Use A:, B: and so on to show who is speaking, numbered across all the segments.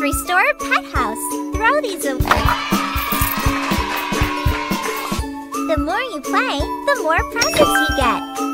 A: Restore a pet house. Throw these away. The more you play, the more presents you get.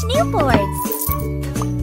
A: New boards.